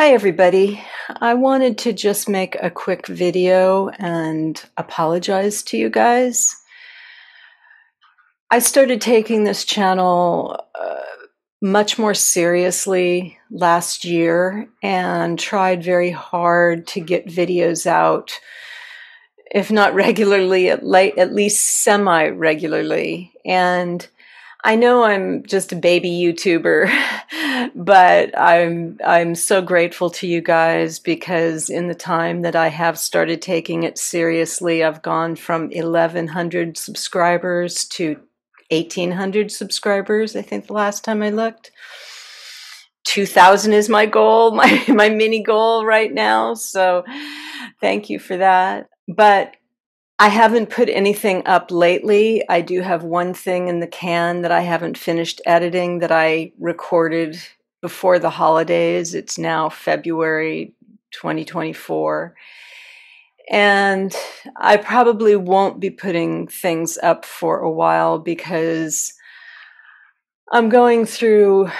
Hi, everybody. I wanted to just make a quick video and apologize to you guys. I started taking this channel uh, much more seriously last year and tried very hard to get videos out, if not regularly, at, at least semi regularly. And I know I'm just a baby YouTuber, but I'm I'm so grateful to you guys because in the time that I have started taking it seriously, I've gone from 1100 subscribers to 1800 subscribers, I think the last time I looked. 2000 is my goal, my my mini goal right now. So thank you for that. But I haven't put anything up lately. I do have one thing in the can that I haven't finished editing that I recorded before the holidays. It's now February 2024. And I probably won't be putting things up for a while because I'm going through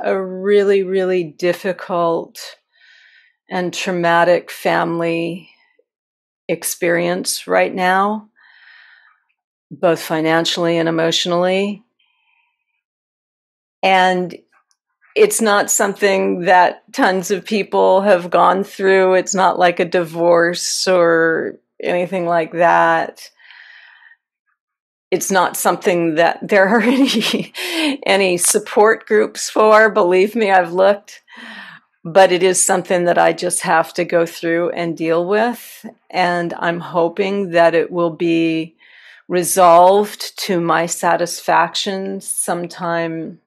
a really, really difficult and traumatic family experience right now, both financially and emotionally. And it's not something that tons of people have gone through. It's not like a divorce or anything like that. It's not something that there are any any support groups for. Believe me, I've looked but it is something that I just have to go through and deal with. And I'm hoping that it will be resolved to my satisfaction sometime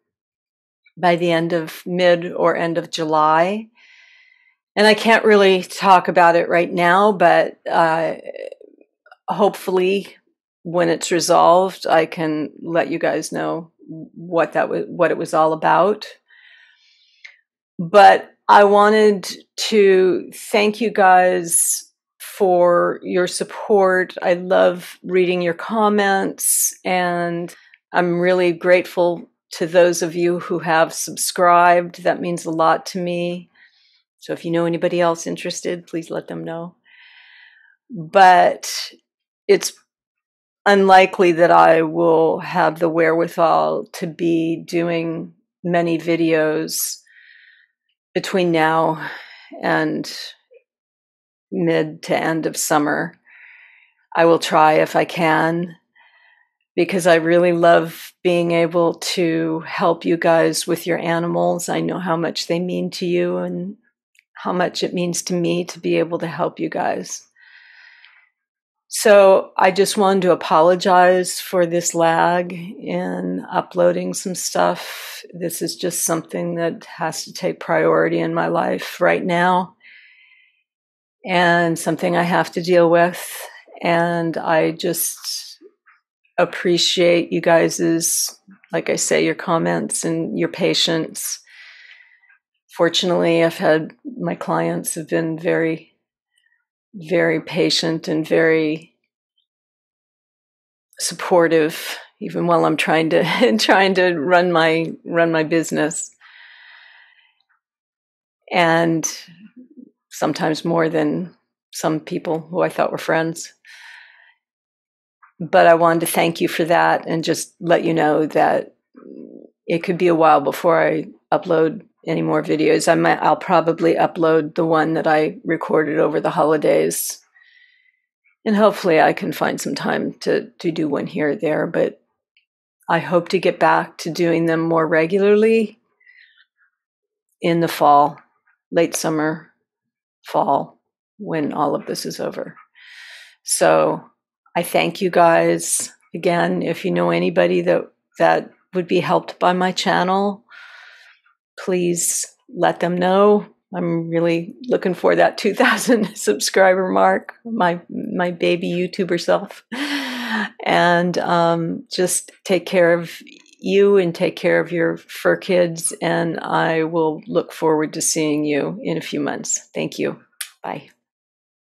by the end of mid or end of July. And I can't really talk about it right now, but uh, hopefully, when it's resolved, I can let you guys know what that was, what it was all about. But I wanted to thank you guys for your support. I love reading your comments, and I'm really grateful to those of you who have subscribed. That means a lot to me. So if you know anybody else interested, please let them know. But it's unlikely that I will have the wherewithal to be doing many videos between now and mid to end of summer. I will try if I can because I really love being able to help you guys with your animals. I know how much they mean to you and how much it means to me to be able to help you guys. So I just wanted to apologize for this lag in uploading some stuff. This is just something that has to take priority in my life right now and something I have to deal with. And I just appreciate you guys's, like I say, your comments and your patience. Fortunately, I've had my clients have been very very patient and very supportive even while I'm trying to trying to run my run my business. And sometimes more than some people who I thought were friends. But I wanted to thank you for that and just let you know that it could be a while before I upload any more videos. I might, I'll probably upload the one that I recorded over the holidays. And hopefully I can find some time to, to do one here or there, but I hope to get back to doing them more regularly in the fall, late summer, fall, when all of this is over. So I thank you guys again. If you know anybody that that would be helped by my channel, please let them know. I'm really looking for that 2000 subscriber mark, my my baby YouTuber self. And um, just take care of you and take care of your fur kids. And I will look forward to seeing you in a few months. Thank you. Bye.